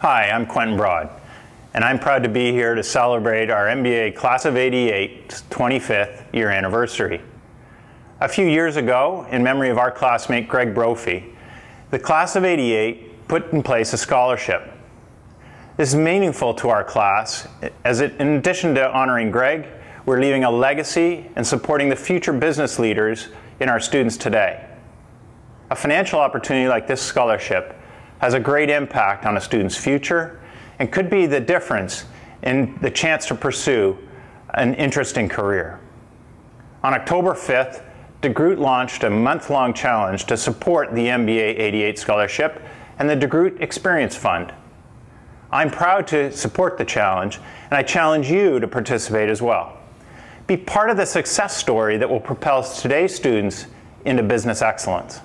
Hi, I'm Quentin Broad, and I'm proud to be here to celebrate our MBA Class of 88's 25th year anniversary. A few years ago, in memory of our classmate Greg Brophy, the Class of 88 put in place a scholarship. This is meaningful to our class as it, in addition to honoring Greg, we're leaving a legacy and supporting the future business leaders in our students today. A financial opportunity like this scholarship has a great impact on a student's future and could be the difference in the chance to pursue an interesting career. On October 5th, DeGroote launched a month-long challenge to support the MBA 88 scholarship and the DeGroote Experience Fund. I'm proud to support the challenge, and I challenge you to participate as well. Be part of the success story that will propel today's students into business excellence.